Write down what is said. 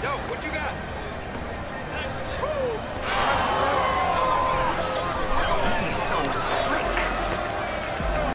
Yo, what you got?